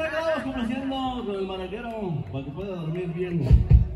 Pues una con el maraquero para que pueda dormir bien.